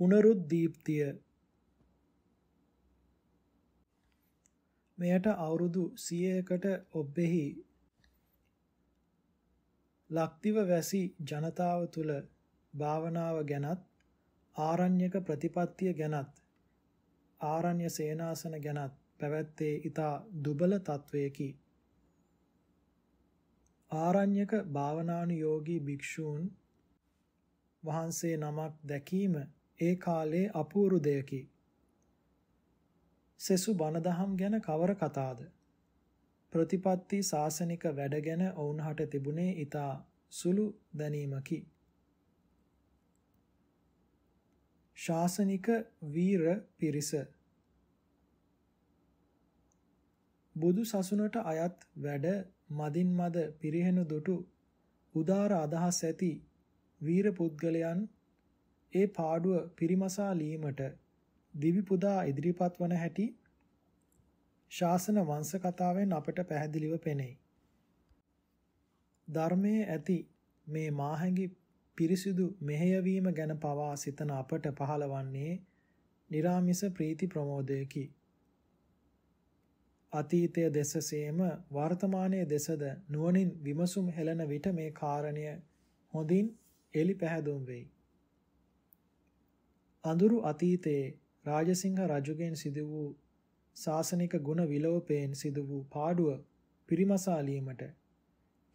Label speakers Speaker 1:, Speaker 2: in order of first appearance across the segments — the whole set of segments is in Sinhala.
Speaker 1: පුනරුද්දීප්තිය මෙයට අවුරුදු 100කට ඔබ්බෙහි ලක්දිව වැසි ජනතාව තුල භාවනාව ගැනත් ආරණ්‍යක ප්‍රතිපත්තිය ගැනත් ආරණ්‍ය සේනාසන ගැනත් පැවැත්තේ ඊතා දුබල තත්වයකි. ආරණ්‍යක භාවනානුයෝගී භික්ෂූන් වහන්සේ නමක් දැකීම ඒ කාලේ අපූරු දෙයකි. සෙසු බණදහම් ගැන කවර කතාද? ප්‍රතිපත්ති සාසනික වැඩ ගැන ඔවුන්හට තිබුණේ ඊතා සුළු දැනීමකි. ශාසනික වීර පිරිස බුදු සසුනට අයත් වැඩ මදින් මද පිරිහෙනු දුටු උදාර අදහස් ඇති වීර පුද්ගලයන් ඒ පාඩුව පිරිමසාලීමට දිවි පුදා ඉදිරිපත් වන හැටි ශාසන වංශ කතාවෙන් අපට පැහැදිලිව පෙනෙයි. ධර්මයේ ඇති මේ මාහැඟි පිරිසිදු මෙහෙයවීම ගැන පවා සිතන අපට පහළවන්නේ निराமிස ප්‍රීති ප්‍රමෝදයකි. අතීතය දෙසසේම වර්තමානයේ දෙසද නුවණින් විමසුම් හෙළන විට මේ කාරණය හොඳින් එලි පැහැදුම් වෙයි. අඳුරු අතීතයේ රාජසිංහ රජුගෙන් සිදු වූ ශාසනික ගුණ විලෝපයෙන් සිදු වූ පාඩුව පිරිමසාලීමට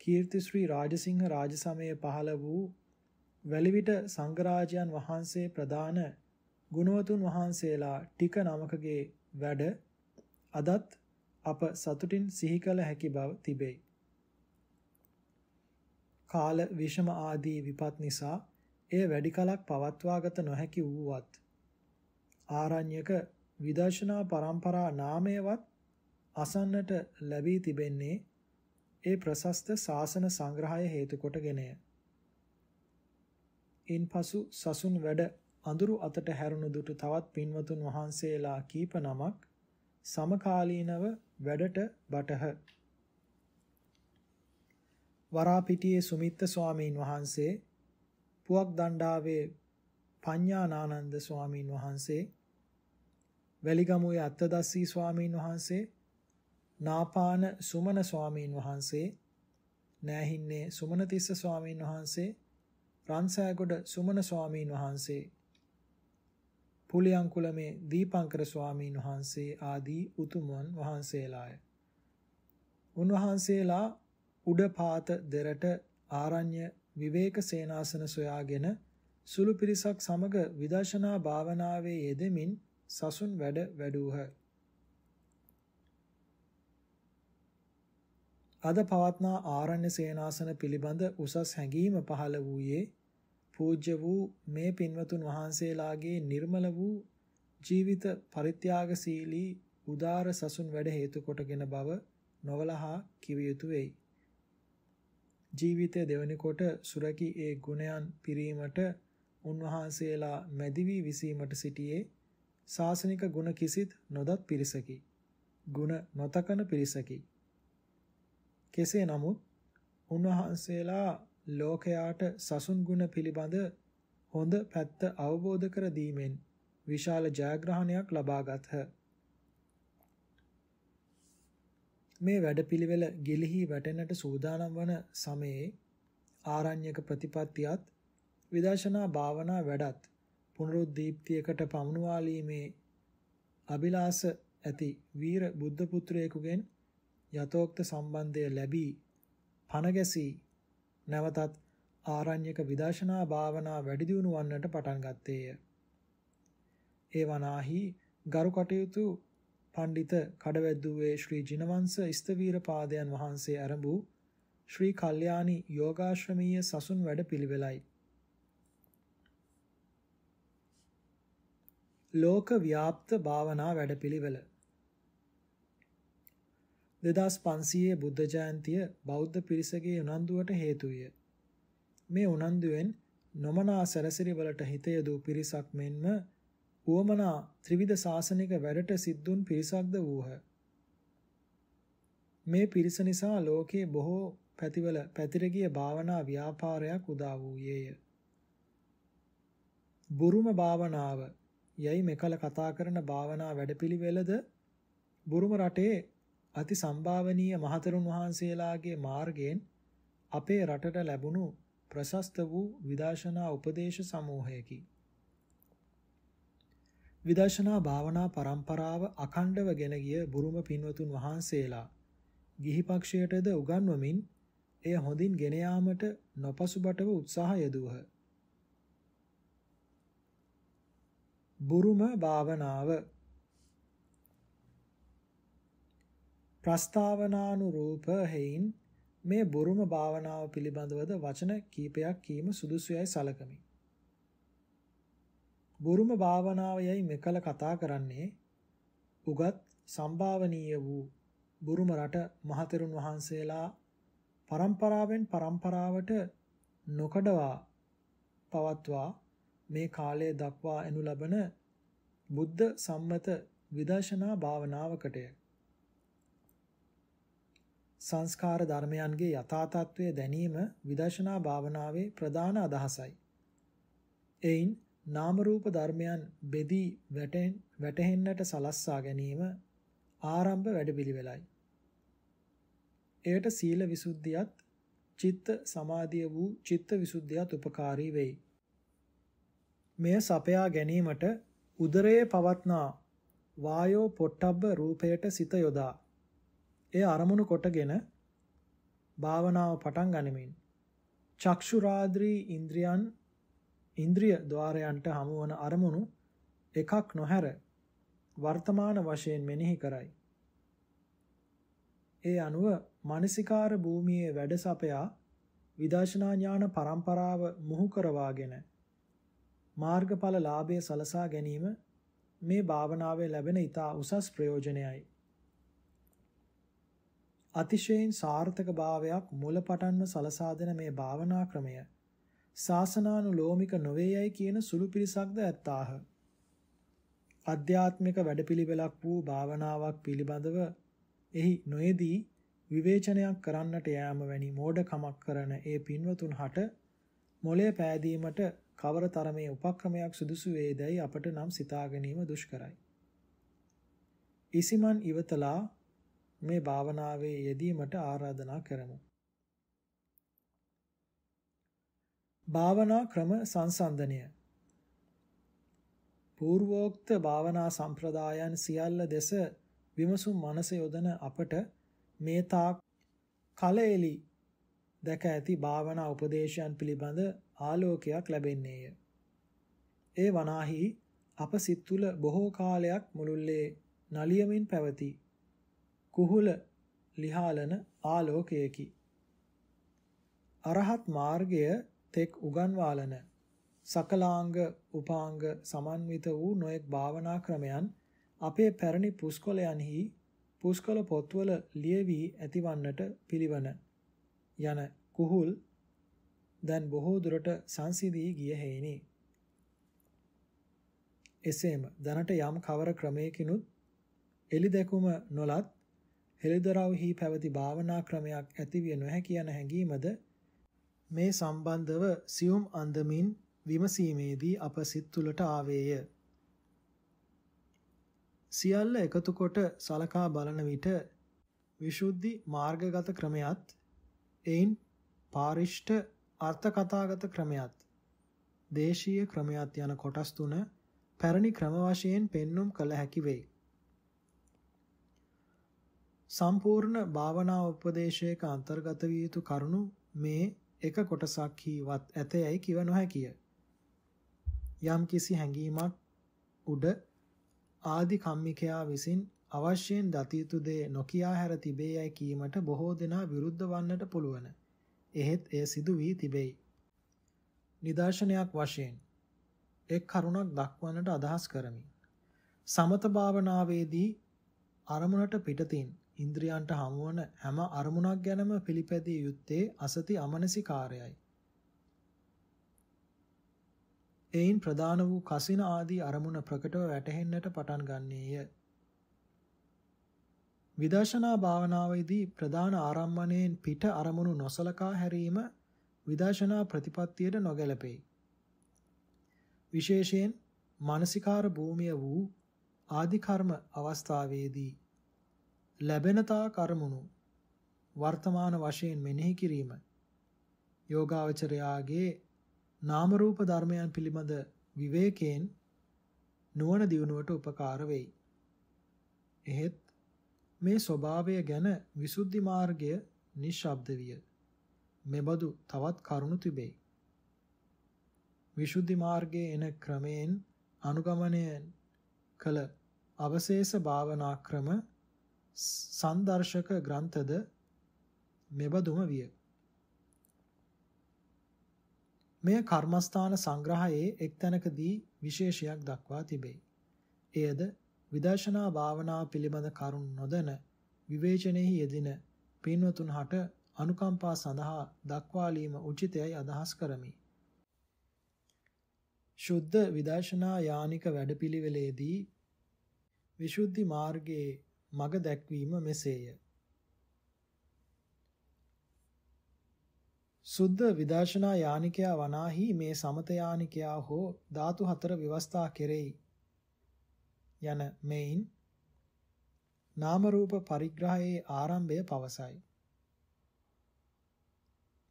Speaker 1: කීර්තිශ්‍රී රාජසිංහ රාජසමයේ පහළ වූ වැලිවිට සංඝරාජයන් වහන්සේ ප්‍රදාන ගුණවතුන් වහන්සේලා ටික නමකගේ වැඩ අදත් අප සතුටින් සිහි කළ හැකි බව තිබේ. කාල විෂම ආදී විපත් නිසා එය වැඩි කලක් පවත්වාගත නොහැකි වූවත් ආරණ්‍යක විදර්ශනා પરම්පරා නාමයවත් අසන්නට ලැබී තිබෙන්නේ ඒ ප්‍රශස්ත ශාසන සංග්‍රහය හේතු කොටගෙනය. ඉන්පසු සසුන් වැඩ අඳුරු අතට හැරුණු දුටු තවත් පින්වතුන් වහන්සේලා කීප නමක් සමකාලීනව වැඩට බටහ. වරාපිටියේ සුමිත්ත ස්වාමීන් වහන්සේ පුවක් දණ්ඩාවේ පඤ්ඤානානන්ද ස්වාමීන් වහන්සේ වැලිගමුවේ අත්තදස්සී ස්වාමීන් වහන්සේ නාපාන සුමන ස්වාමීන් වහන්සේ නෑහින්නේ සුමනතිස්ස ස්වාමීන් වහන්සේ රන්සෑගොඩ සුමන ස්වාමීන් වහන්සේ පුලියංකුලමේ දීපංකර ස්වාමීන් වහන්සේ ආදී උතුමන් වහන්සේලාය. උන්වහන්සේලා උඩපාත දෙරට ආරණ්‍ය විවේක සේනාසන සොයාගෙන සුළු පිරිසක් සමග විදර්ශනා භාවනාවේ යෙදෙමින් සසුන් වැඩ වැඩූහ. අද පවත්නා ආරණ්‍ය සේනාසන පිළිබඳ උසස් හැඟීම පහළ වූයේ පූජ්‍ය වූ මේ පින්වතුන් වහන්සේලාගේ නිර්මල වූ ජීවිත පරිත්‍යාගශීලී උදාර සසුන් වැඩ හේතු කොටගෙන බව නොවලහා කිව යුතු වෙයි. ජීවිතය දෙවනි කොට සුරකි ඒ ගුණයන් පිරීමට උන්වහන්සේලා මැදි වී විසීමට සිටියේ ශාසනික ගුණ කිසිත් නොදත් පිරිසකි. ගුණ නොතකන පිරිසකි. කෙසේ නමුත් උන්වහන්සේලා ලෝකයාට සසුන් ගුණ පිළිබඳ හොඳ පැත්ත අවබෝධ කර දීමෙන් විශාල ජයග්‍රහණයක් ලබාගත්හ. මේ වැඩපිළිවෙල ගිලිහි වැටෙන්නට සූදානම් වන සමයේ ආරණ්‍යක ප්‍රතිපත්තියත් විදර්ශනා භාවනා වැඩත් පුනරුද්දීප්තියකට පමුණුවාලීමේ අභිලාෂ ඇති වීර බුද්ධ පුත්‍රයෙකුගෙන් යතෝක්ත සම්බන්ධය ලැබී පණ ගැසී නැවතත් ආරණ්‍යක විදර්ශනා භාවනා වැඩි දියුණු වන්නට පටන් ගත්තේය. ඒ වනාහි ගරු කටයුතු පඬිත කඩවැද්දුවේ ශ්‍රී ජිනවංශ ස්තවීර පාදයන් වහන්සේ ආරඹු ශ්‍රී කල්යාණි යෝගාශ්‍රමීය සසුන් වැඩ පිළිවෙලයි. ලෝක ව්‍යාප්ත භාවනා වැඩපිළිවෙල 2500 බුද්ධ ජයන්තිය බෞද්ධ පිරිසගේ උනන්දුවට හේතු විය. මේ උනන්දුවෙන් නොමනා සැරසිරි වලට හිත යොදූ පිරිසක් මෙන්ම උවමනා ත්‍රිවිධ ශාසනික වැඩට සිද්ධුන් පිරිසක්ද වූහ. මේ පිරිස නිසා ලෝකයේ බොහෝ පැතිවල පැතිර ගිය භාවනා ව්‍යාපාරයක් උදා වූයේය. බුරුම භාවනාව යයි මෙකල කතා කරන භාවනා වැඩපිළිවෙලද බුරුම රටේ අති සම්භාවනීය මහතෙරුන් වහන්සේලාගේ මාර්ගයෙන් අපේ රටට ලැබුණු ප්‍රශස්ත වූ විදර්ශනා උපදේශ සමූහයකි. විදර්ශනා භාවනා පරම්පරාව අඛණ්ඩව ගෙන ගිය බුරුම පින්වතුන් වහන්සේලා ගිහි පක්ෂයටද උගන්වමින් එය හොඳින් ගෙන යාමට නොපසුබටව උත්සාහ යෙදුවහ. බුරුම භාවනාව ප්‍රස්තාවනානුරූප හේයින් මේ බුරුම භාවනාව පිළිබඳවද වචන කීපයක් කීම සුදුසුයයි සලකමි. බුරුම භාවනාව යයි මෙකල කතා කරන්නේ උගත් සම්භාවනීය වූ බුරුම රට මහතෙරුන් වහන්සේලා පරම්පරාවෙන් පරම්පරාවට නොකඩවා පවත්වා මේ කාලය දක්වා එනු ලබන බුද්ධ සම්මත විදර්ශනා භාවනාවකටය. සංස්කාර ධර්මයන්ගේ යථා තත්ත්වය දැනීම විදර්ශනා භාවනාවේ ප්‍රධාන අදහසයි. එයින් නාම රූප ධර්මයන් බෙදී වැටෙන් වැටහෙන්නට සලස්සා ගැනීම ආරම්භ වැඩපිළිවෙලයි. එයට සීල විසුද්ධියත් චිත්ත සමාධිය වූ චිත්ත විසුද්ධියත් උපකාරී වෙයි. මෙය සපයා ගැනීමට උදරයේ පවත්නා වායෝ පොට්ටබ්බ රූපයට සිත යොදා එය අරමුණු කොටගෙන භාවනාව පටන් ගනිමින් චක්ෂුරාද්‍රී ඉන්ද්‍රියන් ඉන්ද්‍රිය ద్వාරයන්ට හමුවන අරමුණු එකක් නොහැර වර්තමාන වශයෙන් මෙනෙහි කරයි. ඒ අනුව මානසිකාර භූමියේ වැඩ සපයා විදර්ශනා ඥාන පරම්පරාව මුහු කරවාගෙන මාර්ගඵල ලාභය සලසා ගැනීම මේ භාවනාවේ ලැබෙන ඊතා උසස් ප්‍රයෝජනයයි. අතිශයින් සාර්ථක භාවයක් මුලපටන්ම සලසා දෙන මේ භාවනා ක්‍රමය ශාසනානුලෝමික නොවේයයි කියන සුළු පිරිසක්ද ඇත්තාහ. අධ්‍යාත්මික වැඩපිළිවෙලක් වූ භාවනාවක් පිළිබඳව එහි නොයේදී විවේචනයක් කරන්නට යෑම වැනි මෝඩකමක් කරන ඒ පින්වතුන් හට මොලය පෑදීමට කවර තරමේ උපක්‍රමයක් සුදුසු වේදයි අපට නම් සිතා ගැනීම දුෂ්කරයි. ඉසිමන් ඉවතලා මේ භාවනාවේ යෙදීමට ආරාධනා කරමු. භාවනා ක්‍රම සංසන්දනය පූර්වෝක්ත භාවනා සම්ප්‍රදායන් සියල්ල දෙස විමසුම් මනස යොදන අපට මේ තාක් කලඑලි දැක ඇති භාවනා උපදේශයන් පිළිබඳ ආලෝකයක් ලැබෙන්නේය. ඒ වනාහි අප සිත් තුළ බොහෝ කාලයක් මුළුල්ලේ නලියමින් පැවති කුහුල ලිහාලන ආලෝකයකි. අරහත් මාර්ගය තෙක් උගන්වාලන සකලාංග උපාංග සමන්විත වූ නොයෙක් භාවනා ක්‍රමයන් අපේ පැරණි පුස්කොළයන්හි පුස්කොළ පොත්වල ලියවී ඇතිවන්නට පිළිවන යන කුහුල් දැන් බොහෝ දුරට සංසිඳී ගිය හේිනි. එසේම දැනට යම් කවර ක්‍රමයකිනුත් එලි දැකුම නොලත් හෙළිදරව්හි පැවති භාවනා ක්‍රමයක් ඇතිවිය නොහැකි යන හැඟීමද මේ සම්බන්ධව සියුම් අන්දමින් විමසීමේදී අප සිත් තුළට ආවේය. සියල්ල එකතු කොට සලකා බලන විට විසුද්ධි මාර්ගගත ක්‍රමයත් එයින් පාරිෂ්ඨ අර්ථකථාගත ක්‍රමයත් දේශීය ක්‍රමයත් යන කොටස් තුන පැරණි ක්‍රම වශයෙන් පෙන්눔 කළ හැකි වෙයි. සම්පූර්ණ භාවනා උපදේශයක අන්තර්ගත විය යුතු කරුණු මේ එක කොටසක් හිවත් ඇතැයි කිව නොහැකිය. යම් කිසි හැඟීමක් උඩ ආදි කම්මිකයා විසින් අවශ්‍යයෙන් දතියුතු දේ නොකියා හැර තිබේ යයි කීමට බොහෝ දෙනා විරුද්ධ වන්නට පුළුවන්. එහෙත් එය සිදු වී තිබෙයි. නිදර්ශනයක් වශයෙන් එක් කරුණක් දක්වන්නට අදහස් කරමි. සමත භාවනාවේදී අරමුණට පිටතින් ඉන්ද්‍රියන්ට හමුවන හැම අරමුණක් ගැනම පිළිපැදිය යුත්තේ අසති අමනසිකාරයයි. එයින් ප්‍රධාන වූ කසින ආදී අරමුණ ප්‍රකටව වැටහෙන්නට පටන් ගන්නේය. විදර්ශනා භාවනාවේදී ප්‍රධාන ආරම්භණයෙන් පිට අරමුණු නොසලකා හැරීම විදර්ශනා ප්‍රතිපත්තියට නොගැලපේ. විශේෂයෙන් මානසිකාර භූමිය වූ ආදි කර්ම අවස්ථාවේදී ලැබෙනතා කර්මුණු වර්තමාන වශයෙන් මෙනෙහි කිරීම යෝගාවචරයාගේ නාම රූප ධර්මයන් පිළිබඳ විවේකයෙන් නුවණ දියුණුවට උපකාර වෙයි. එහෙත් මේ ස්වභාවය ගැන විසුද්ධි මාර්ගය නිශ්ශබ්ද විය. මෙබඳු තවත් කරුණු තිබේ. විසුද්ධි මාර්ගයේ එන ක්‍රමයෙන් අනුගමනය කළ අවශේෂ භාවනා ක්‍රම සංදර්ශක ග්‍රන්ථද මෙබඳුම විය. මෙය කර්මස්ථාන සංග්‍රහයේ එක් තැනකදී විශේෂයක් දක්වා තිබේ. එයද විදර්ශනා භාවනාව පිළිබඳ කරුණු නොදැන විවේචනයෙහි යෙදින පින්වතුන් හට අනුකම්පා සඳහා දක්වාලීම උචිතයයි අදහස් කරමි. ශුද්ධ විදර්ශනා යානික වැඩපිළිවෙලේදී විසුද්ධි මාර්ගයේ මඟ දැක්වීම මෙසේය. සුද්ධ විදර්ශනා යානිකයා වනාහි මේ සමත යානිකයා හෝ ධාතු හතර විවස්ථා කෙරෙයි යන මෙයින් නාම රූප පරිග්‍රහයේ ආරම්භය පවසයි.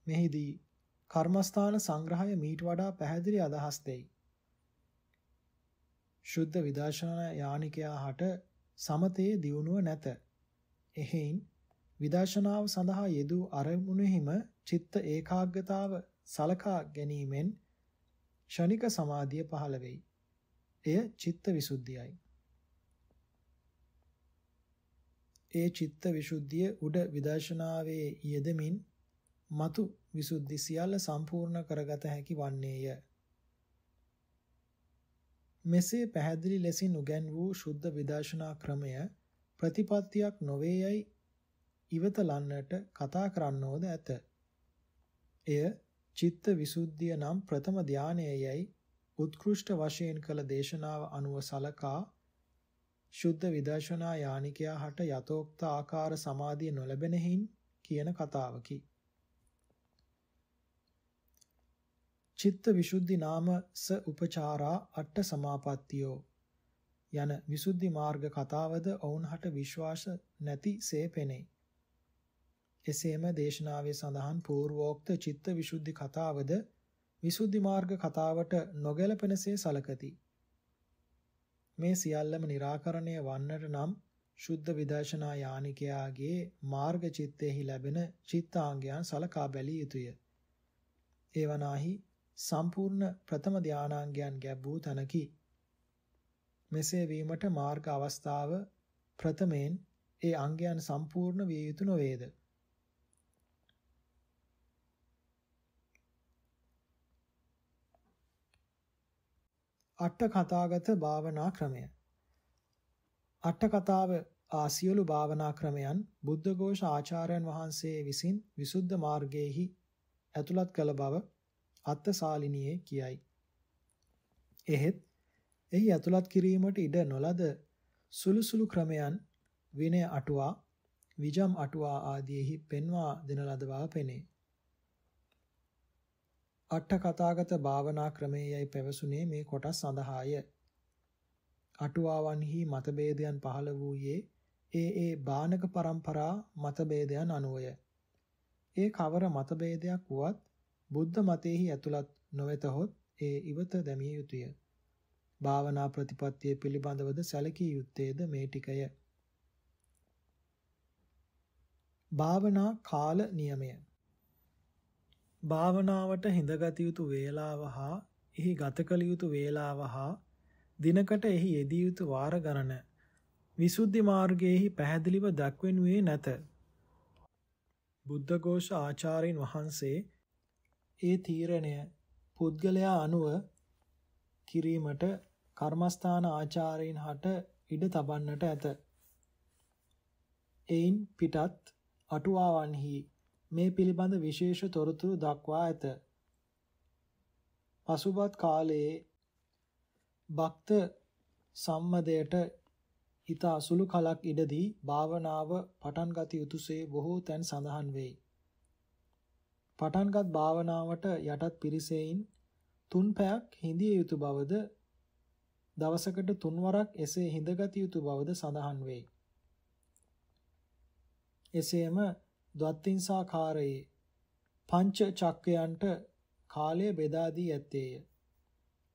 Speaker 1: මෙහිදී කර්මස්ථාන සංග්‍රහය මීට වඩා පැහැදිලි අදහස් දෙයි. ශුද්ධ විදර්ශනා යානිකයා හට සමතේ දියුණුව නැත. එහෙයින් විදර්ශනාව සඳහා යෙදූ අරමුණෙහිම චිත්ත ඒකාග්‍රතාව සලකා ගැනීමෙන් ෂණික සමාධිය පහළ වෙයි. එය චිත්ත විසුද්ධියයි. ඒ චිත්ත විසුද්ධිය උඩ විදර්ශනාවේ යෙදමින් మతు විසුද්ධි සියල්ල සම්පූර්ණ කරගත හැකි වන්නේය. මෙසේ පැහැදිලි ලෙසින් උගන් වූ ශුද්ධ විදර්ශනා ක්‍රමය ප්‍රතිපත්තියක් නොවේයයි ඉවතලන්නට කතා කරන්නෝද ඇත. එය චිත්ත විසුද්ධිය නම් ප්‍රථම ධානයයයි උත්කෘෂ්ඨ වශයෙන් කළ දේශනාව අනුව සලකා ශුද්ධ විදර්ශනා යානිකයා හට යතෝක්ත ආකාර සමාධිය නොලැබෙන හින් කියන කතාවකි. චිත්ත විසුද්ධි නාමස උපචාරා අට සමාපත්තියෝ යන විසුද්ධි මාර්ග කතාවද ඔවුන්හට විශ්වාස නැතිසේ පෙනේ. එසේම දේශනාවේ සඳහන් පූර්වෝක්ත චිත්ත විසුද්ධි කතාවද විසුද්ධි මාර්ග කතාවට නොගැලපෙනසේ සලකති. මේ සියල්ලම निराකරණය වන්නට නම් ශුද්ධ විදර්ශනා යානිකයාගේ මාර්ග චිත්තෙහි ලැබෙන චිත්තාංගයන් සලකා බැලිය යුතුය. ඒවනාහි සම්පූර්ණ ප්‍රථම ධානාංගයන් ගැබ්වූ තනකි. මෙසේ වීමට මාර්ග අවස්ථාව ප්‍රථමයෙන් ඒ අංගයන් සම්පූර්ණ විය යුතු නොවේද? අට කතාගත භාවනා ක්‍රමය අට කතාව ආසියලු භාවනා ක්‍රමයන් බුද්ධඝෝෂ ආචාර්යයන් වහන්සේ විසින් විසුද්ධ මාර්ගයේහි ඇතුළත් කළ බව අත්තසාලිනියේ කියයි. එහෙත් එහි ඇතුළත් කිරීමට ඉඩ නොලද සුළු සුළු ක්‍රමයන් විනය අටුවා විජම් අටුවා ආදීෙහි පෙන්වා දෙන ලද බව පෙනේ. අට කතාගත භාවනා ක්‍රමයේයි පැවසුනේ මේ කොටස් සඳහාය. අටුවාවන්හි මතභේදයන් පහළ වූයේ ඒ ඒ බානක પરම්පරා මතභේදයන් අනුවය. ඒ කවර මතභේදයක් වුවත් බුද්ධ මතයේහි ඇතුළත් නොවෙතහොත් ඒ ඉවත දැමිය යුතුය. භාවනා ප්‍රතිපත්තිය පිළිබඳවද සැලකිය යුත්තේද මේ ටිකය. භාවනා කාල නියමය භාවනාවට හිඳගත යුතු වේලාව හා එහි ගත කළ යුතු වේලාව හා දිනකට එහි යෙදිය යුතු වාර ගණන විසුද්ධි මාර්ගයේහි පැහැදිලිව දක්වනුයේ නැත. බුද්ධඝෝෂ ආචාර්යින් වහන්සේ ඒ තීරණය පුද්ගලයා අනුව කිරීමට කර්මස්ථාන ආචාර්යින් හට ඉඩ තබන්නට ඇත. එයින් පිටත් අටුවාවන්හි මේ පිළිබඳ විශේෂ තොරතුරු දක්වා ඇත. පසුබත් කාලයේ භක්ත සම්මදයට ඊට අසුළු කලක් ඉඩදී භාවනාව පටන් ගත යුතුසේ බොහෝ තැන් සඳහන් වෙයි. පටන්ගත් භාවනාවට යටත් පිරිසෙයින් තුන් පැයක් හිඳිය යුතු බවද දවසකට තුන්වරක් එසේ හිඳගත යුතු බවද සඳහන් වේ. එසේම ද්වත්තිංසාකාරයේ පංච චක්කයන්ට කාලය බෙදා දී ඇත්තේය.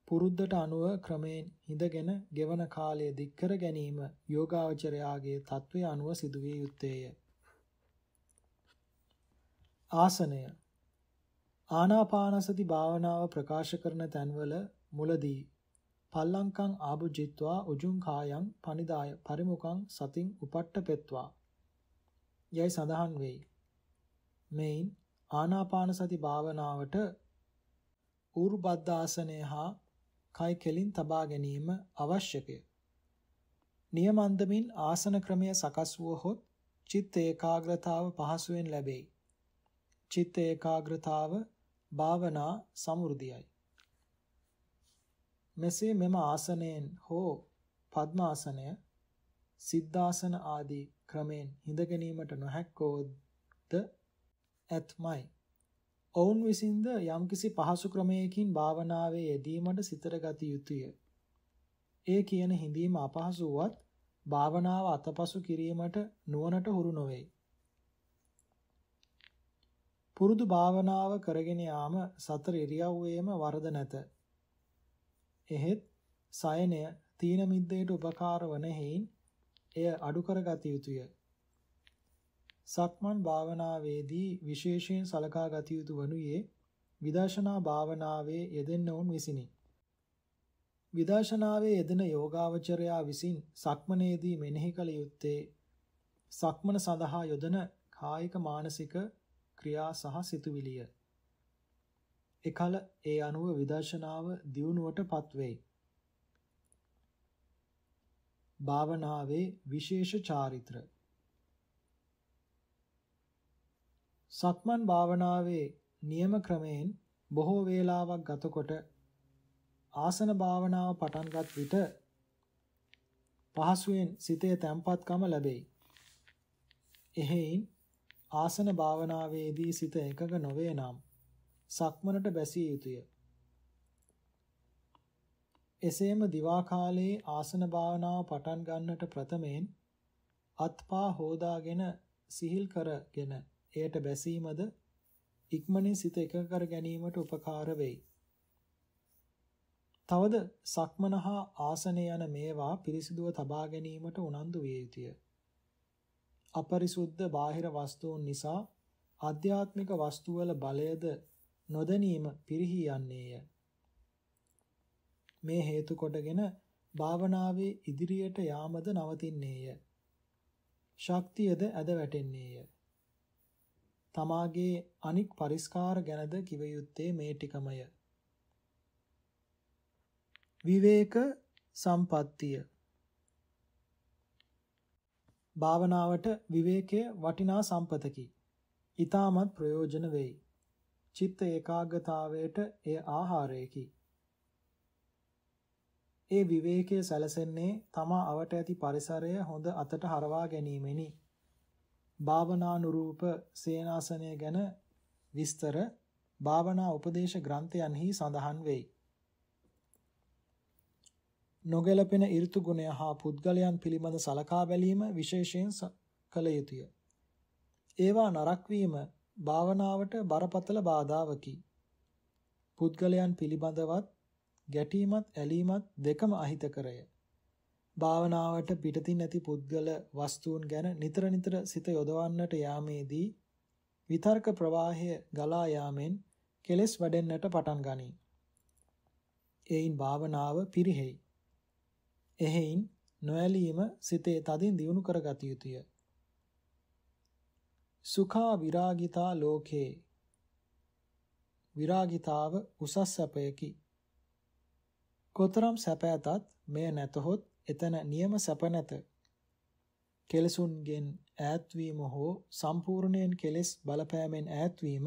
Speaker 1: පුරුද්දට අනුව ක්‍රමයෙන් හිඳගෙන ගෙවන කාලය දික්කර ගැනීම යෝගාවචරයාගේ తත්වයේ අනුව සිදුවිය යුත්තේය. ආසනය ආනාපානසති භාවනාව ප්‍රකාශ කරන තැන්වල මුලදී පල්ලංකං ආභුජිත්වා උජුං කායං පනිදාය පරිමුඛං සතින් උපට්ඨපෙත්වා යයි සඳහන් වෙයි. මෙයින් ආනාපාන සති භාවනාවට ඌරුබද්ධාසනය හා කය කෙලින් තබා ගැනීම අවශ්‍යකය. නියමන්දමින් ආසන ක්‍රමය සකස් වුවහොත් චිත්ත ඒකාග්‍රතාව පහසුවෙන් ලැබෙයි. චිත්ත ඒකාග්‍රතාව භාවනා සමෘද්ධියයි. මෙසේ මෙම ආසනයෙන් හෝ පద్මාසනය සිද්ධාසන ආදී ක්‍රමෙන් හිඳ ගැනීමට නොහැක්කෝද ඇත්මයි. ඔවුන් විසින්ද යම්කිසි පහසු ක්‍රමයකින් භාවනාවේ යෙදීමට සිතර ගත යුතුය. ඒ කියන හිඳීම අපහසු වුවත් භාවනාව අතපසු කිරීමට නුවණට හුරු නොවේ. පුරුදු භාවනාව කරගෙන යාම සතර ඉරියව්වේම වරද නැත. එහෙත් සයනය තීන මිද්දේට උපකාර වන හේයින් එය අඩු කරගත යුතුය. සක්මන් භාවනාවේදී විශේෂයෙන් සලකා ගත යුතු වනුයේ විදර්ශනා භාවනාවේ යෙදෙන්නවුන් විසිනි. විදර්ශනාවේ යෙදෙන යෝගාවචරයා විසින් සක්මනේදී මෙනෙහි කළ යුත්තේ සක්මන සඳහා යොදන කායික මානසික ක්‍රියා සහ සිතුවිලිය. එකල ඒ අනුව විදර්ශනාව දියුණුවට පත්වෙයි. භාවනාවේ විශේෂ චාරිත්‍ර සක්මන් භාවනාවේ නියම ක්‍රමයෙන් බොහෝ වේලාවක් ගතකොට ආසන භාවනාව පටන්ගත් විට පහසුවෙන් සිතේ තැම්පත්කම ලැබෙයි. එහෙයින් ආසන භාවනාවේදී සිත එකක නොවේ නම් සක්මනට බැසිය යුතුය. එසේම දිවා කාලයේ ආසන භාවනාව පටන් ගන්නට ප්‍රථමයෙන් අත්පා හෝදාගෙන සිහිල් කරගෙන එයට බැසීමද ඉක්මනින් සිත එක කර ගැනීමට උපකාර වෙයි. තවද සක්මන හා ආසනය යන මේවා පිරිසිදුව තබා ගැනීමට උනන්දු විය යුතුය. අපරිසුද්ධ බාහිර වස්තුන් නිසා ආධ්‍යාත්මික වස්තුවල බලයද නොදැනීම පිරිහී යන්නේය. මේ හේතු කොටගෙන භාවනාවේ ඉදිරියට යාමද නවතින්නේය. ශක්තියද ඇද වැටෙන්නේය. තමාගේ අනික් පරිස්කාර ගැනද කිව යුත්තේ මේ ටිකමය. විවේක සම්පත්තිය භාවනාවට විවේකය වටිනා සම්පතකි. ඊටමත් ප්‍රයෝජන වෙයි. චිත්ත ඒකාග්‍රතාවයට එය ආහාරයකි. ඒ විවේකයේ සැලසෙන්නේ තමා අවට ඇති පරිසරය හොඳ අතට හරවා ගැනීමෙනි. භාවනානුරූප සේනාසනය ගැන විස්තර භාවනා උපදේශ ග්‍රන්ථයන්හි සඳහන් වෙයි. නොගැලපෙන ඍතු ගුණය හා පුද්ගලයන් පිළිබඳ සලකා බැලීම විශේෂයෙන් කළ යුතුය. ඒවා නරක් වීම භාවනාවට බරපතල බාධාවකි. පුද්ගලයන් පිළිබඳවත් ගැටීමත් ඇලීමත් දෙකම අහිතකරය. භාවනාවට පිටතින් ඇති පුද්ගල වස්තුන් ගැන නිතර නිතර සිත යොදවන්නට යාමේදී විතර්ක ප්‍රවාහය ගලා යාමෙන් කෙලෙස් වැඩෙන්නට පටන් ගනී. එයින් භාවනාව පිරිහෙයි. එහෙයින් නොඇලීම සිතේ තදින් දියුණු කරගත යුතුය. සුඛා විරාගිතා ලෝකේ විරාගිතාව උසස් සැපයකි. කොතරම් සැප ඇතත් මෙය නැතහොත් එතන නියම සැප නැත. කෙලසුන්ගෙන් ඈත්වීම හෝ සම්පූර්ණයෙන් කෙලෙස් බලපෑමෙන් ඈත්වීම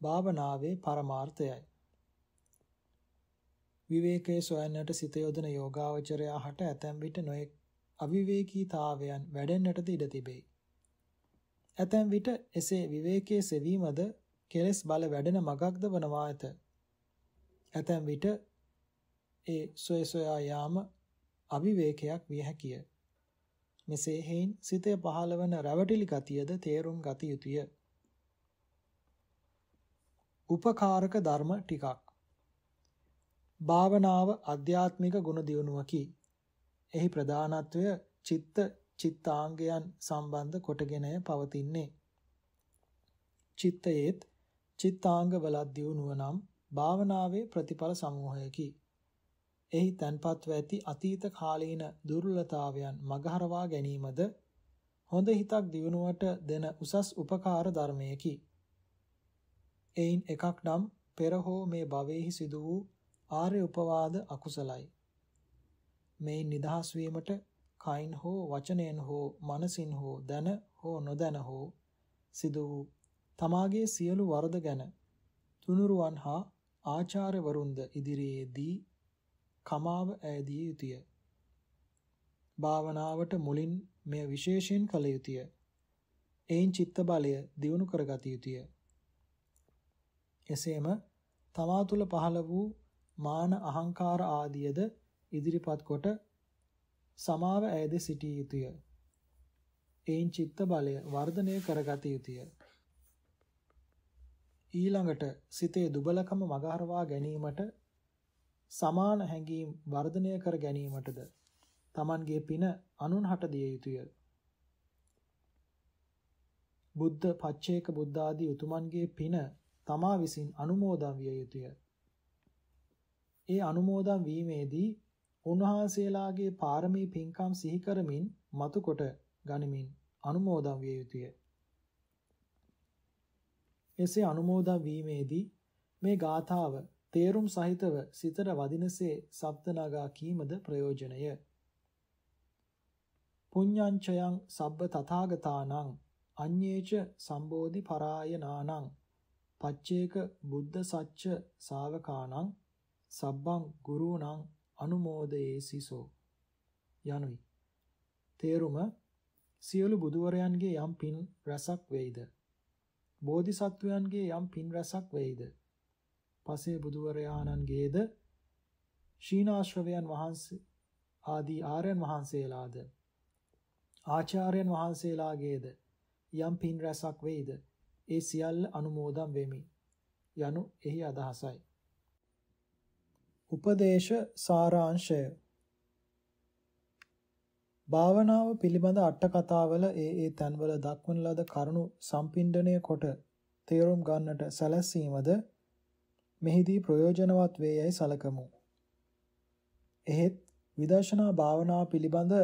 Speaker 1: භාවනාවේ පරමාර්ථයයි. විවේකයේ සොයන්නට සිත යොදන යෝගාවචරයා හට ඇතැම් විට නොයෙක් අවිවේකීතාවයන් වැඩෙන්නටද ඉඩ තිබේ. ඇතැම් විට එසේ විවේකයේ සෙවීමද කෙලෙස් බල වැඩෙන මගක්ද වනවා ඇත. ඇතැම් විට ඒ සොය සොයා යාම අවිවේකයක් විය හැකිය. මෙසේ හේයින් සිතේ පහළවන රැවටිලි ගතියද තේරුම් ගත යුතුය. උපකාරක ධර්ම ටිකක් භාවනාව අධ්‍යාත්මික ගුණ දියුණුවකි. එහි ප්‍රධානත්වය චිත්ත චිත්තාංගයන් සම්බන්ධ කොටගෙනය පවතින්නේ. චිත්තයේත් චිත්තාංග වලත් දියුණුව නම් භාවනාවේ ප්‍රතිඵල සමූහයකි. එහි තන්පත්ව ඇති අතීත කාලීන දුර්වලතාවයන් මගහරවා ගැනීමද හොඳ හිතක් දියුණුවට දෙන උසස් උපකාර ධර්මයකි. එයින් එකක් නම් පෙර හෝ මේ භවයේහි සිදු වූ ආර්ය උපවාද අකුසලයි. මේ නිදහස් වීමට කයින් හෝ වචනයෙන් හෝ මනසින් හෝ දැන හෝ නොදැන හෝ සිදු වූ තමාගේ සියලු වරද ගැන තුනුරුවන් හා ආචාර්යවරුන්ද ඉදිරියේදී කමාව ඈදිය යුතුය. භාවනාවට මුලින් මෙය විශේෂයෙන් කළ යුතුය. එයින් චිත්ත බලය දියුණු කරගත යුතුය. එසේම තමා තුළ පහළ වූ මාන අහංකාර ආදියද ඉදිරිපත් කොට සමාව ඈද සිටිය යුතුය. එයින් චිත්ත බලය වර්ධනය කරගත යුතුය. ඊළඟට සිතේ දුබලකම මගහරවා ගැනීමට සමාන හැඟීම් වර්ධනය කර ගැනීමටද Tamanගේ පින අනුන්හට දිය යුතුය. බුද්ධ පච්චේක බුද්ධ ආදී උතුමන්ගේ පින තමා විසින් අනුමෝදන් විය යුතුය. ඒ අනුමෝදන් වීමේදී උන්වහන්සේලාගේ පාරමී පින්කම් සිහි කරමින් මතුකොට ගනිමින් අනුමෝදන් විය යුතුය. එසේ අනුමෝදන් වීමේදී මේ ගාථාව තේරුම් සහිතව සිතට වදිනසේ ශබ්ද නගා කීමද ප්‍රයෝජනය. පුඤ්ඤංචයං සබ්බ තථාගතානං අඤ්ඤේච සම්බෝධි පරායනානං පච්චේක බුද්ධ සච්ච ශාවකානං සබ්බං ගුරුණං අනුමෝදයේසිසෝ යනුයි. තේරුම සියලු බුදුවරයන්ගේ යම් පින් රසක් වෙයිද? බෝධිසත්වයන්ගේ යම් පින් රසක් වෙයිද? පසේ බුදුවරයාණන්ගේද? ශීනාශ්‍රවයන් වහන්සේ ආදී ආර්යයන් වහන්සේලාද? ආචාර්යයන් වහන්සේලාගේද යම් පින් රැසක් වෙයිද? ඒ සියල්ල අනුමෝදන් වෙමි. යනු එහි අදහසයි. උපදේශ සාරාංශය භාවනාව පිළිබඳ අට කතාවල ඒ ඒ තන්වල දක්වන ලද කරුණු සම්පින්ඩණය කොට තේරුම් ගන්නට සැලැස්වීමද මෙහිදී ප්‍රයෝජනවත් වේ යයි සලකමු. එහෙත් විදර්ශනා භාවනාව පිළිබඳ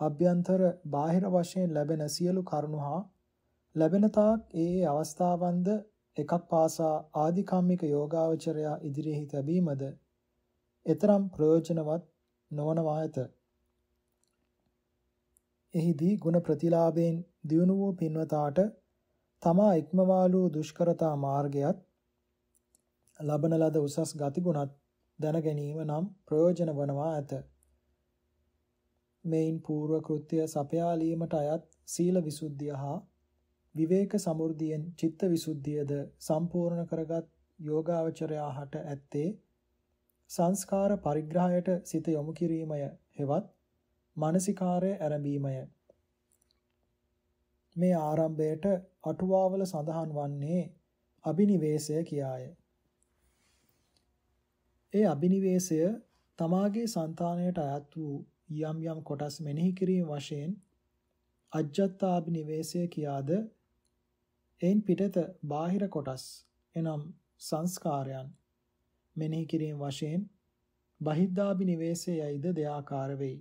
Speaker 1: අභ්‍යන්තර බාහිර වශයෙන් ලැබෙන සියලු කරුණු හා ලැබෙන තාක් ඒ ඒ අවස්ථාවන්ද එකක් පාසා ආධිකම්මික යෝගාවචරයා ඉදිරියෙහි තැබීමද එතරම් ප්‍රයෝජනවත් නොවනවා ඇත. එහිදී ගුණ ප්‍රතිලාභයෙන් දියුණු වූ පින්වතාට තමා ඉක්මවාලු දුෂ්කරතා මාර්ගයත් ලබන ලද උසස් ගතිගුණත් දැන ගැනීම නම් ප්‍රයෝජන වනවා ඇත. මේන් పూర్ව කෘත්‍ය සපයාලීමට අයත් සීල විසුද්ධිය හා විවේක සමෘද්ධියෙන් චිත්ත විසුද්ධියද සම්පූර්ණ කරගත් යෝගාවචරයා හට ඇත්තේ සංස්කාර පරිග්‍රහයට සිත යොමු කිරීමය හෙවත් මානසිකාරය ආරම්භීමය මේ ආරම්භයට අටුවාවල සඳහන් වන්නේ අබිනිවේෂය කියාය. ඒ අබිනිවේෂය තමාගේ సంతාණයට අයත් වූ යම් යම් කොටස් මෙනෙහි කිරීම වශයෙන් අජ්ජත්තාබිනිවේෂය කියාද එයින් පිටත බාහිර කොටස් එනම් සංස්කාරයන් මෙනෙහි කිරීම වශයෙන් බහිද්ධාබිනිවේෂයයිද දෙආකාර වෙයි.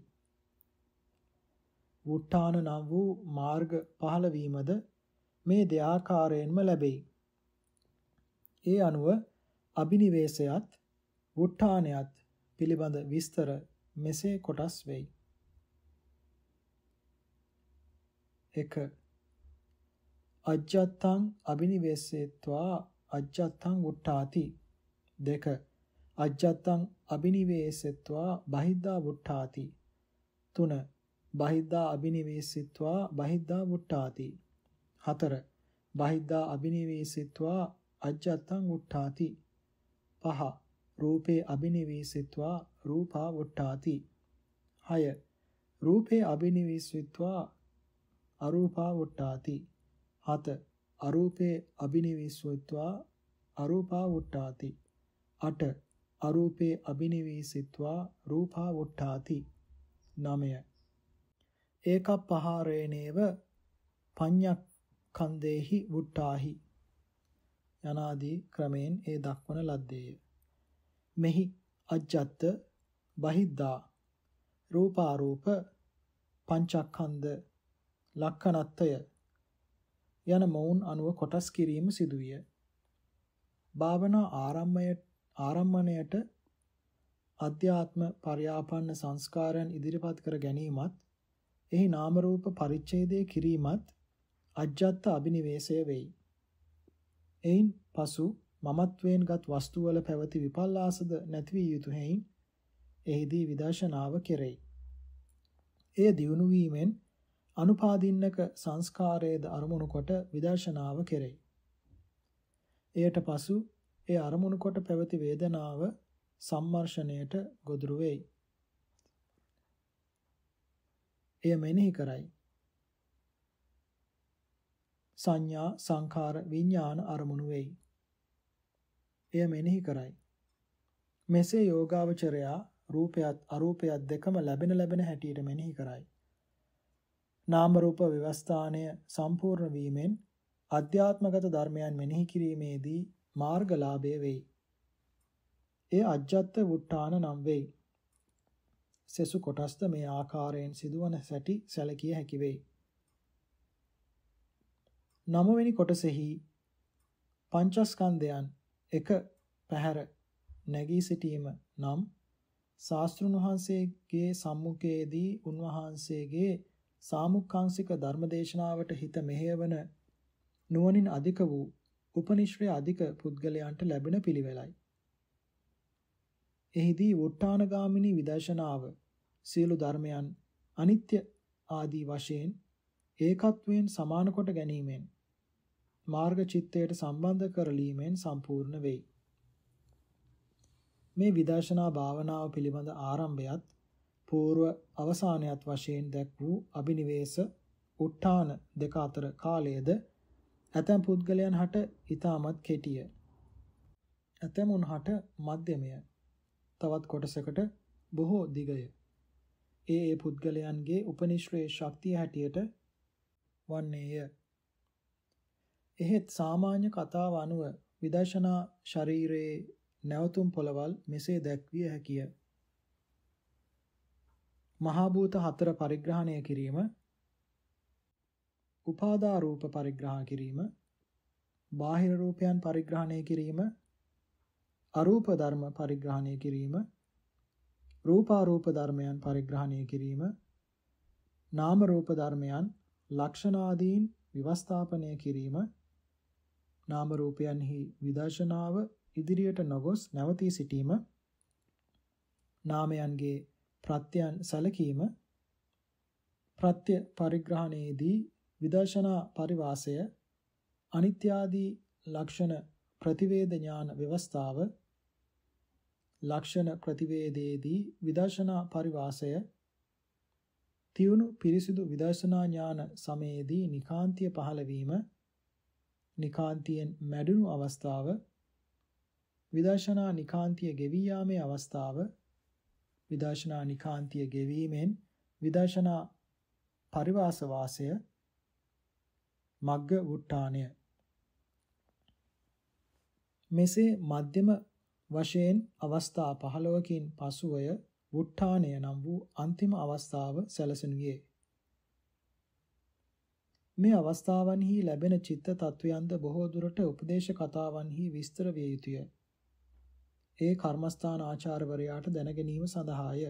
Speaker 1: වුට්ටාන නම් වූ මාර්ග පහළ වීමද මේ දෙආකාරයෙන්ම ලැබෙයි. ඒ අනුව අබිනිවේෂයත් වුට්ටානයත් පිළිබඳ විස්තර මෙසේ කොටස් වෙයි. 1. අජ්ජත්තං අබිනිවේසෙත්වා අජ්ජත්තං වුට්ටාති 2. අජ්ජත්තං අබිනිවේසෙත්වා බහිද්ධා වුට්ටාති 3. බහිද්ධා අබිනිවේසිත්වා බහිද්ධා වුට්ටාති 4. බහිද්ධා අබිනිවේසිත්වා අජ්ජත්තං වුට්ටාති 5. රූපේ අබිනිවිසිත්වා රූපා වුට්ටාති 6 රූපේ අබිනිවිසිත්වා අරූපා වුට්ටාති 7 අරූපේ අබිනිවිස්වත්වා අරූපා වුට්ටාති 8 අරූපේ අබිනිවිසිත්වා රූපා වුට්ටාති 9 ඒකප්පහාරේනේව පඤ්ඤක්ඛන්දේහි වුට්ටාහි යනාදී ක්‍රමෙන් ඒ දක්වන ලද්දේය. මෙහි අජ්ජත් බහිද්දා රූපාරූප පංචක්ඛන්ද ලක්ඛනත්ය යන මොවුන් අනුව කොටස් කිරීම සිදුවිය. භාවනා ආරම්භය ආරම්මණයට අධ්‍යාත්ම පර්යාපන්න සංස්කාරයන් ඉදිරිපත් කර ගැනීමත් එහි නාම රූප පරිච්ඡේදය කිරීමත් අජ්ජත් අබිනිවේෂය වෙයි. එයින් පසු මමත්වයෙන්ගත් වස්තුවල පැවති විපල්ලාසද නැති විය යුතු හේයින් එහිදී විදර්ශනාව කෙරෙයි. එය දියුණු වීමෙන් අනුපාදින්නක සංස්කාරයේද අරමුණු කොට විදර්ශනාව කෙරෙයි. එයට පසු ඒ අරමුණු කොට පැවති වේදනාව සම්මර්ෂණයට ගොදුරු වෙයි. එය මෙනෙහි කරයි. සංඥා සංඛාර විඥාන අරමුණු වෙයි. එය මෙනෙහි කරයි. මෙසේ යෝගාවචරයා රූපයත් අරූපයත් දෙකම ලැබෙන ලැබෙන හැටියට මෙනෙහි කරයි. නාම රූප විවස්ථානය සම්පූර්ණ වීමෙන් අධ්‍යාත්මගත ධර්මයන් මෙනෙහි කිරීමේදී මාර්ගලාභය වෙයි. ඒ අජ්ජත් වුට්ටාන නම් වෙයි. සෙසු කොටස්ද මේ ආකාරයෙන් සිදුවන සැටි සැලකිය හැකි වෙයි. නවවෙනි කොටසෙහි පංචස්කන්ධයන් එක පැහැර නැගී සිටීම නම් ශාස්ත්‍රුන් වහන්සේගේ සම්මුඛයේදී උන්වහන්සේගේ සාමුක්කාංශික ධර්මදේශනාවට හිත මෙහෙයවන නුවණින් අධික වූ උපනිශ්‍රය අධික පුද්ගලයන්ට ලැබෙන පිළිවෙලයි. එහිදී වුට්ටානගාමිනී විදර්ශනාව සියලු ධර්මයන් අනිත්‍ය ආදී වශයෙන් ඒකත්වයෙන් සමාන කොට ගැනීමෙන් මාර්ග චිත්තයට සම්බන්ධ කරලීමෙන් සම්පූර්ණ වෙයි. මේ විදර්ශනා භාවනාව පිළිබඳ ආරම්භයත් పూర్ව අවසානයත් වශයෙන් දැක් වූ අබිනිවේෂ උත්තාන දෙක අතර කාලයේද ඇතැම් පුද්ගලයන් හට ඊටමත් කෙටිය. ඇතැමුන් හට මධ්‍යමය. තවත් කොටසකට බොහෝ දිගය. ඒ ඒ පුද්ගලයන්ගේ උපනිශ්‍රේ ශක්තිය හැටියට වන්නේය. එහෙත් සාමාන්‍ය කතාව අනුව විදර්ශනා ශරීරයේ නැවතුම් පොළවල් මෙසේ දැක්විය හැකිය. මහා භූත හතර පරිග්‍රහණය කිරීම උපාදා රූප පරිග්‍රහණ කිරීම බාහිර රූපයන් පරිග්‍රහණය කිරීම අරූප ධර්ම පරිග්‍රහණය කිරීම රූපාරූප ධර්මයන් පරිග්‍රහණය කිරීම නාම රූප ධර්මයන් ලක්ෂණාදීන් විවස්ථාපනය කිරීම නාම රූපයන්හි විදර්ශනාව ඉදිරියට නොගොස් නැවතී සිටීම නාමයන්ගේ ප්‍රත්‍යයන් සැලකීම ප්‍රත්‍ය පරිග්‍රහණයේදී විදර්ශනා පරිවාසය අනිත්‍ය ආදී ලක්ෂණ ප්‍රතිවේද ඥාන ව්‍යවස්ථාව ලක්ෂණ ප්‍රතිවේදයේදී විදර්ශනා පරිවාසය තියුණු පිරිසිදු විදර්ශනා ඥාන සමයේදී නිකාන්තිය පහළ වීම නිකාන්තියෙන් මැඩුණු අවස්ථාව විදර්ශනා නිකාන්තිය ගෙවී යාමේ අවස්ථාව විදර්ශනා නිකාන්තිය ගෙවීමෙන් විදර්ශනා පරිවාස වාසය මග්ග වුට්ටාණය මෙසේ මධ්‍යම වශයෙන් අවස්ථා 15කින් පසුවය වුට්ටාණය නම් වූ අන්තිම අවස්ථාව සැලසෙනුයේ. මේ අවස්ථාවන්හි ලැබෙන චිත්ත තත්වයන්ද බොහෝ දුරට උපදේශ කතාවන්හි විස්තර විය යුතුය. ඒ කර්මස්ථාන ආචාර්යවරයාට දැනගැනීම සඳහාය.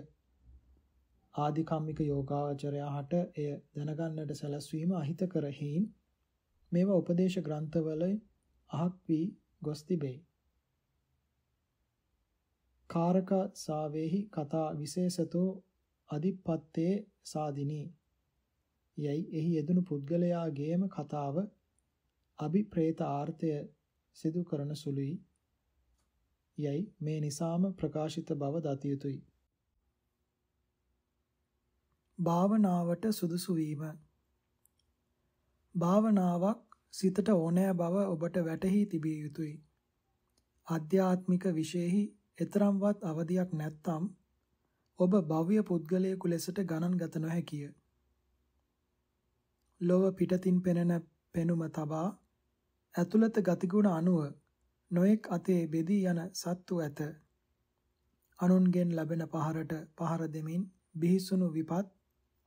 Speaker 1: ආධිකම්මික යෝගාවචරයා හට එය දැනගන්නට සැලැස්වීම අහිතකර හේයින් මේවා උපදේශ ග්‍රන්ථවල අහක් වී ගොස් තිබේ. කාරක සාවේහි කතා විශේෂතෝ අදිපත්තේ සාදිනී යයි එහි යෙදුණු පුද්ගලයාගේම කතාව අභිප්‍රේත ආර්ථය සිදු කරන සුළුයි යයි මේ නිසාම ප්‍රකාශිත බව දත යුතුය. භාවනාවට සුදුසු වීම භාවනාවක් සිතට ඕනෑ බව ඔබට වැටහි තිබිය යුතුය. ආධ්‍යාත්මික විශේෂෙහි එතරම්වත් අවධියක් නැත්නම් ඔබ භව්‍ය පුද්ගලයෙකු ලෙසට ගණන් ගත නොහැකිය. ලොව පිටතින් පෙනෙන පෙනුම තබා ඇතුළත ගතිගුණ අනුව නොඑක් අතේ බෙදී යන සත්තු ඇත. අනුන්ගෙන් ලැබෙන පහරට පහර දෙමින් බිහිසුණු විපත්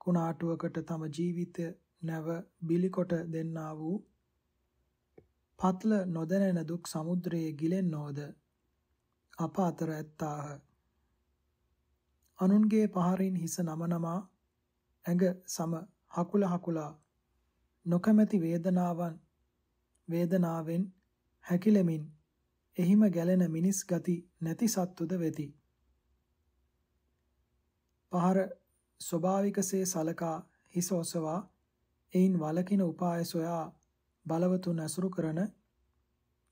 Speaker 1: කුණාටුවකට තම ජීවිතය නැව බිලිකොට දෙන්නා වූ පත්ල නොදැනෙන දුක් සමුද්‍රයේ ගිලෙන්නෝද අප අතර ඇත්තාහ. අනුන්ගේ පහරින් හිස නම නමා ඇඟ සම හකුල හකුලා නොකමැති වේදනාවන් වේදනාවෙන් හැකිලෙමින් එහිම ගැලෙන මිනිස් ගති නැති සත්තුද වෙති. පහර ස්වභාවිකසේ සලකා හිස ඔසවා එයින් වලකින උපාය සොයා බලවතුන් ඇසුරු කරන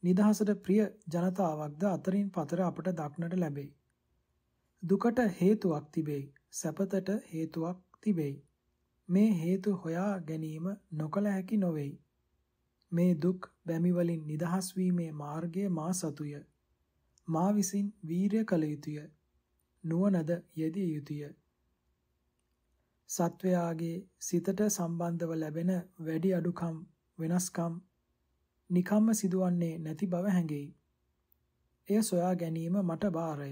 Speaker 1: නිදහසට ප්‍රිය ජනතාවක්ද අතරින් පතර අපට දක්නට ලැබේ. දුකට හේතුවක් තිබෙයි. සැපතට හේතුවක් තිබෙයි. මේ හේතු හොයා ගැනීම නොකල හැකි නොවේයි. මේ දුක් බැමි වලින් නිදහස් වීමේ මාර්ගය මා සතුය. මා විසින් වීරිය කළ යුතුය. නුවණද යෙදිය යුතුය. සත්වයාගේ සිතට සම්බන්ධව ලැබෙන වැඩි අඩුකම් වෙනස්කම් නිකම්ම සිදුවන්නේ නැති බව හැඟෙයි. එය සොයා ගැනීම මට බාරය.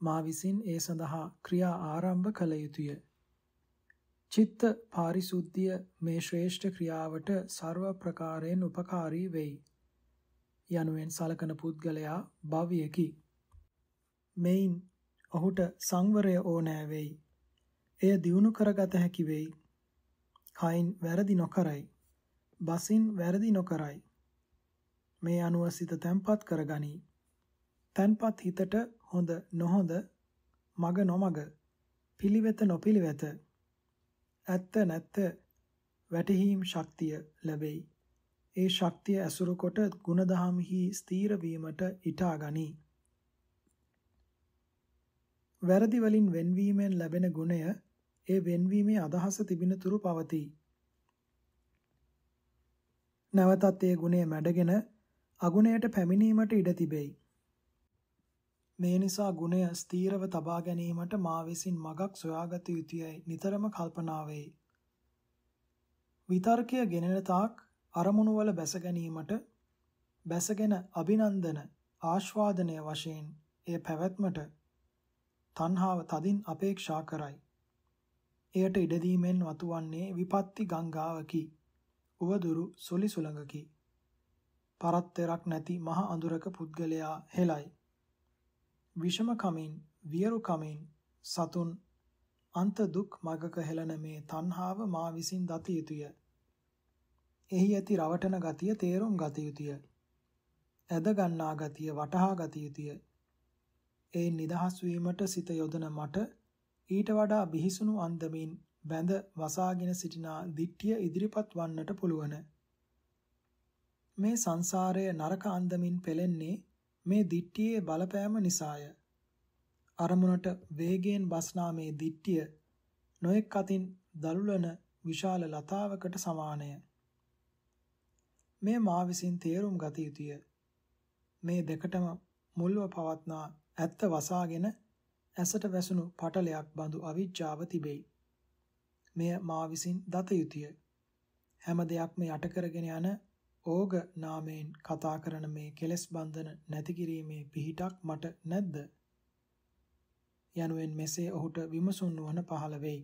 Speaker 1: මා විසින් ඒ සඳහා ක්‍රියා ආරම්භ කළ යුතුය. චිත්ත පාරිශුද්ධිය මේ ශ්‍රේෂ්ඨ ක්‍රියාවට ਸਰව ප්‍රකාරයෙන් උපකාරී වෙයි. යනුවෙන් සලකන පුද්ගලයා භව්‍යකි. මෙයින් ඔහුට සංවරය ඕනෑ වෙයි. එය දියුණු කරගත හැකි වෙයි. කයින් වැරදි නොකරයි. බසින් වැරදි නොකරයි. මේ අනුව සිත තැම්පත් කරගනී. තැන්පත් හිතට හොඳ නොහොඳ මග නොමග පිළිවෙත නොපිළිවෙත ඇත්ත නැත්ත වැටහීම් ශක්තිය ලැබෙයි. ඒ ශක්තිය ඇසුරු කොට ಗುಣධම්හි ස්ථීර වීමට ඊටා ගනී. වැරදි වලින් වෙන්වීමෙන් ලැබෙන ගුණය ඒ වෙන්වීමේ අදහස තිබෙන තුරු පවතී. නැවතත් ඒ ගුණය මැඩගෙන අගුණයට පැමිණීමට ඉඩ තිබෙයි. මේ නිසා ගුණය ස්ථීරව තබා ගැනීමට මා විසින් මගක් සොයාගත යුතුයයි නිතරම කල්පනා වෙයි. විතර්කය ගෙනෙන තාක් අරමුණු වල බැස ගැනීමට බැසගෙන අභිනන්දන ආස්වාදනය වශයෙන් එය පැවැත්මට තණ්හාව තදින් අපේක්ෂා කරයි. එයට ඉඩදීමෙන් වතුවන්නේ විපත්ති ගංගාවකි. උවදුරු සොලි සුළඟකි. පරත්තරක් නැති මහ අඳුරක පුද්ගලයා හෙලයි. විෂම කමින්, වියරු කමින් සතුන් අන්ත දුක් මගක හෙළන මේ තණ්හාව මා විසින් දත යුතුය. එහි ඇති රවටන ගතිය තේරුම් ගත යුතුය. ඇද ගන්නා ගතිය වටහා ගත යුතුය. ඒ නිදහස් වීමට සිත යොදන මට ඊට වඩා බිහිසුණු අන්දමින් බැඳ වසාගෙන සිටිනා දිට්ඨිය ඉදිරිපත් වන්නට පුළුවන්. මේ සංසාරය නරක අන්දමින් පෙළෙන්නේ මේ දිට්ඨියේ බලපෑම නිසාය. අරමුණට වේගයෙන් බස්නා මේ දිට්ඨිය නොඑක් අතින් දලුලන විශාල ලතාවකට සමානය. මේ මා විසින් තේරුම් ගත යුතුය. මේ දෙකටම මුල්ව පවත්නා ඇත්ත වසාගෙන ඇසට වැසුණු පටලයක් බඳු අවිජ්ජාව තිබෙයි. මෙය මා විසින් දත යුතුය. හැම දෙයක්ම යට කරගෙන යන ඕග නාමයෙන් කතා කරන මේ කෙලෙස් බන්ධන නැති කිරීමේ පිහිටක් මට නැද්ද? යනුවෙන් මෙසේ ඔහුට විමසුන් වන පහළ වෙයි.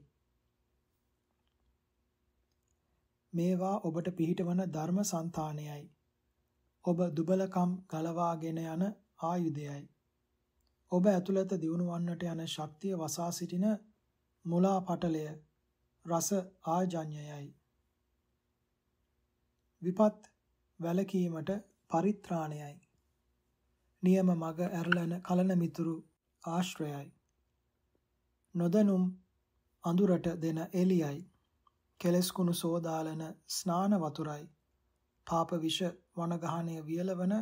Speaker 1: මේවා ඔබට පිහිටවන ධර්ම సంతානයයි. ඔබ දුබලකම් ගලවාගෙන යන ආයුධයයි. ඔබ ඇතුළත දියුණු වන්නට යන ශක්තිය වසා සිටින මුලා පටලය රස ආජඤ්‍යයයි. විපත් වැලකීමට පරිත්‍රාණයයි. නියම මග ඇරලන කලන මිතුරු ආශ්‍රයයි. නොදනුම් අඳුරට දෙන එලියයි. කෙලස් කුණු සෝදාලන ස්නාන වතුරයි. පාප විෂ වනගහණය වියලවන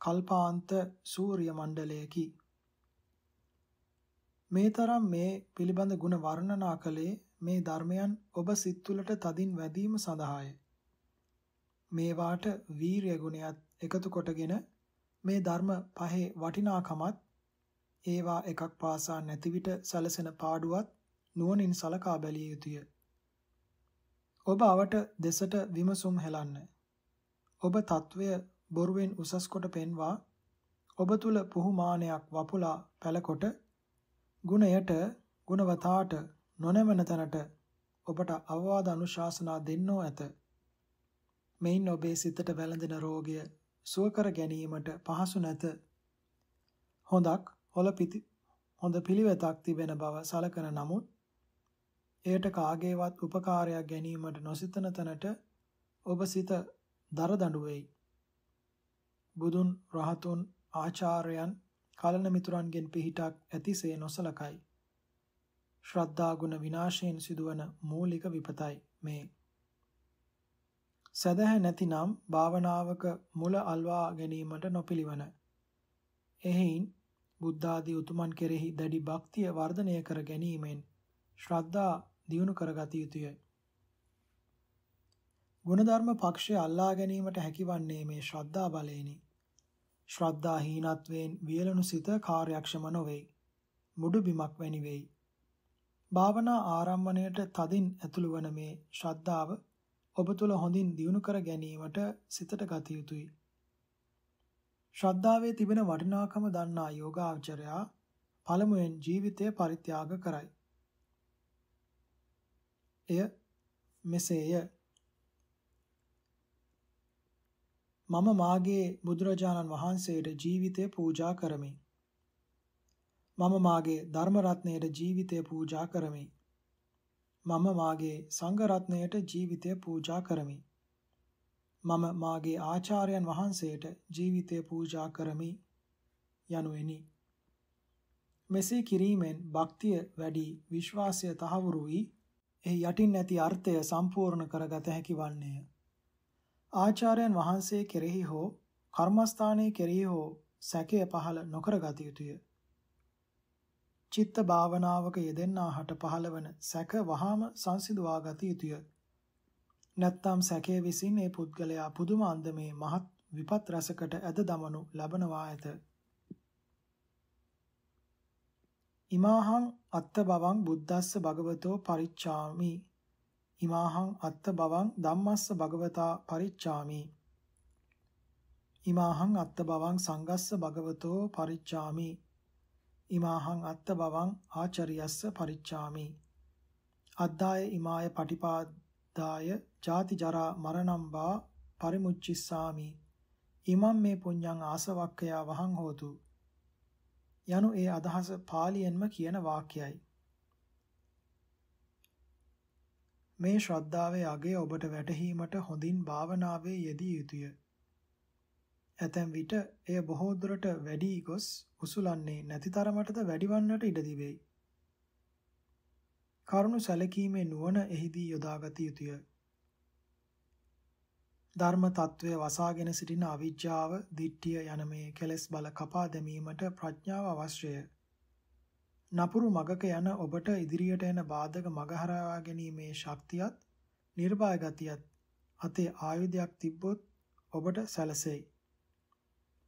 Speaker 1: කල්පාන්ත සූර්ය මණ්ඩලයකි. මේ තරම් මේ පිළිබඳ ගුණ වර්ණනා කළේ මේ ධර්මයන් ඔබ සිත් තුළට තදින් වැදීම සඳහාය. මේවාට වීරිය ගුණයත් එකතු කොටගෙන මේ ධර්ම පහේ වටිනාකමත් ඒවා එකක් පාසා නැති විට සැලසෙන පාඩුවත් නුවණින් සලකා බැලිය යුතුය. ඔබ අවට දෙසට විමසුම් හෙලන්න. ඔබ తත්වය බොරුවෙන් උසස් කොට පෙන්වා ඔබ තුල පුහුමානයක් වපුලා පැලකොට ගුණයට ගුණවතාට නොනැමෙන තැනට ඔබට අවවාද අනුශාසනා දෙන්නෝ ඇත. මෙයින් ඔබේ සිතට වැළඳෙන රෝගය සුව කර ගැනීමට පහසු නැත. හොඳක් හොල පිටි හොඳ පිළිවෙතක් තිබෙන බව සලකන නමුත් එයට කාගේවත් උපකාරයක් ගැනීමට නොසිතන තැනට ඔබ සිත දරදඬු වෙයි. බුදුන් රහතුන් ආචාර්යයන් කලන මිතුරන්ගෙන් පිහිටක් ඇතිසේ නොසලකයි. ශ්‍රද්ධා ගුණ විනාශයෙන් සිදුවන මූලික විපතයි මේ. සදහැ නැතිනම් භාවනාවක මුල අල්වා ගැනීමට නොපිළිවන. එහෙයින් බුද්ධ ආදී උතුමන් කෙරෙහි දැඩි භක්තිය වර්ධනය කර ගැනීමෙන් ශ්‍රද්ධා දියුණු කරගත යුතුය. ගුණධර්ම පක්ෂය අල්ලා ගැනීමට හැකිවන්නේ මේ ශ්‍රද්ධා බලයෙනි. ශ්‍රද්ධා හීනත්වයෙන් වියලුණු සිත කාර්යක්ෂම නොවේ. මුඩු බිමක් වැනි වෙයි. භාවනා ආරම්භණයට තදින් ඇතුළු වන මේ ශ්‍රද්ධාව ඔබ තුල හොඳින් දියුණු කර ගැනීමට සිතට ගත යුතුයි. ශ්‍රද්ධාවේ තිබෙන වටිනාකම දන්නා යෝගාචරයා පළමුවෙන් ජීවිතය පරිත්‍යාග කරයි. එය මෙසේය. මම මාගේ බුදුරජාණන් වහන්සේට ජීවිතය පූජා කරමි. මම මාගේ ධර්ම රත්නයට ජීවිතය පූජා කරමි. මම මාගේ සංඝ රත්නයට ජීවිතය පූජා කරමි. මම මාගේ ආචාර්යයන් වහන්සේට ජීවිතය පූජා කරමි යනුවෙනි. මෙසේ කිරීමෙන් භක්තිය වැඩි විශ්වාසය තහවුරු වී එහි යටින් ඇති අර්ථය සම්පූර්ණ කරගත හැකි වන්නේය. ආචාර්යයන් වහන්සේ කෙරෙහි හෝ කර්මස්ථානයේ කෙරෙහි හෝ සැකය පහළ නොකර ගත යුතුය. චිත්ත භාවනාවක යෙදෙන්නාහට පහළවන සැක වහාම සංසිඳවා ගත යුතුය. නැත්නම් සැකයේ විසින් ඒ පුද්ගලයා පුදුම අන්දමේ මහත් විපත් රසකට ඇද දමනු ලබනවා ඇත. ඉමාහං අත්ත බවං බුද්දස්ස භගවතෝ පරිච්ඡාමි. ඉමාහං අත්ත බවං ධම්මස්ස භගවතා පරිච්ඡාමි. ඉමාහං අත්ත බවං සංගස්ස භගවතෝ පරිච්ඡාමි. ඉමාහං අත්ත බවං ආචරියස්ස පරිච්ඡාමි. අද්දාය ඉමාය පටිපාදාය ජාති ජරා මරණම් වා පරිමුච්චිස්සාමි. ඉමම් මේ පුඤ්ඤං ආසවක්ඛයා වහං හෝතු. යනු ඒ අදහස පාලියෙන්ම කියන වාක්‍යයයි මේ ශ්‍රද්ධාවේ අගය ඔබට වැටහීමට හොඳින් භාවනාවේ යෙදිය යුතුය. ඇතැම් විට එය බොහෝ දුරට වැඩි ගොස් උසුලන්නේ නැති තරමටද වැඩිවන්නට ඉඩ තිබේ. කරුණු සැලකීමේ නුවණ එහිදී යොදාගත යුතුය. ධර්ම తත්වය වසාගෙන සිටින අවිජ්ජාව, දිට්ඨිය යන මේ කෙලෙස් බල කපා දැමීමට ප්‍රඥාව අවශ්‍යය. නපුරු මගක යන ඔබට ඉදිරියට එන බාධක මගහරවා ගැනීමේ ශක්තියත්, නිර්භය ගතියත් අතේ ආයුධයක් තිබ්බොත් ඔබට සැලසෙයි.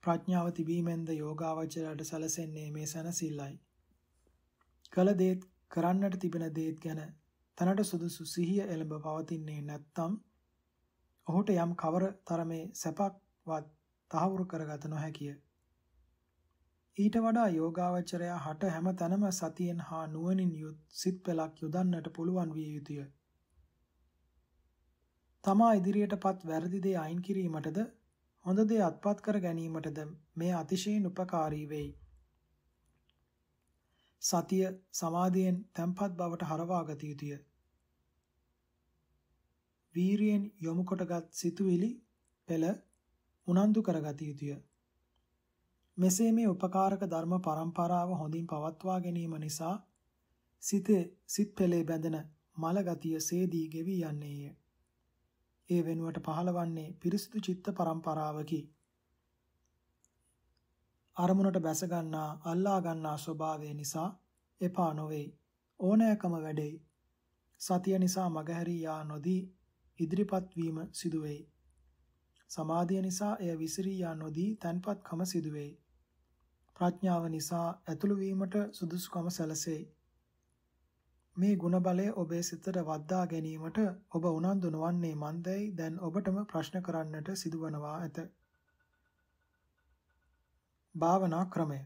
Speaker 1: ප්‍රඥාව තිබීමෙන්ද යෝගාවචරයට සැලසෙන්නේ මේ සැනසෙල්ලයි. කල දේත් කරන්නට තිබෙන දේත් ගැන තනට සුදුසු සිහිය එළඹ පවතින්නේ නැත්නම් ඔහුට යම් කවර තරමේ සැපක්වත් තහවුරු කරගත නොහැකිය. ඊට වඩා යෝගාවචරයා හට හැම තැනම සතියෙන් හා නුවණින් යුත් සිත් පෙළක් යොදන්නට පුළුවන් විය යුතුය. තමා ඉදිරියටපත් වැරදි දේ අයින් කිරීමටද හොඳ දේ අත්පත් කර ගැනීමටද මේ අතිශයින් උපකාරී වෙයි. සතිය සමාධියෙන් තැම්පත් බවට හරවා ගත යුතුය. වීරියෙන් යොමු කොටගත් සිතුවිලි පෙළ උනන්දු කරගත යුතුය. මෙසේ මේ උපකාරක ධර්ම පරම්පරාව හොඳින් පවත්වා ගැනීම නිසා සිතේ සිත් පෙළේ බැඳෙන මල ගතිය සේදී ගෙවි යන්නේය. ඒ වෙනුවට පහළවන්නේ පිරිසිදු චිත්ත පරම්පරාවකි. අරමුණට බැස ගන්නා අල්ලා ගන්නා ස්වභාවය නිසා එපා නොවේයි. ඕනෑකම වැඩෙයි. සතිය නිසා මගහැරී යා නොදී ඉදිරිපත් වීම සිදු වෙයි. සමාධිය නිසා එය විසිරී යා නොදී තන්පත්කම සිදු වෙයි. ප්‍රඥාව නිසා ඇතුළු වීමට සුදුසුකම සැලසෙයි. මේ ගුණ බලය ඔබේ සිතට වද්දා ගැනීමට ඔබ උනන්දු නොවන්නේ මන්දයි දැන් ඔබටම ප්‍රශ්න කරන්නට සිදුවනවා ඇත. භාවනා ක්‍රමය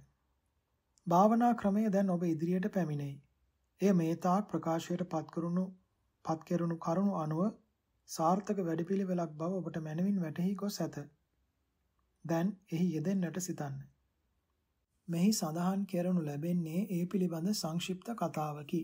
Speaker 1: භාවනා ක්‍රමය දැන් ඔබ ඉදිරියට පැමිණෙයි. එය මේ තාක් ප්‍රකාශයට පත් කරුණු පත් කෙරුණු කරුණු අනුව සාර්ථක වැඩපිළිවෙලක් බව ඔබට මනවින් වැටහි ගොස් ඇත. දැන් එහි යෙදෙන්නට සිතන්න. මෙහි සඳහන් කෙරනු ලැබෙන්නේ ඒ පිළිබඳ සංක්ෂිප්ත කතාවකි.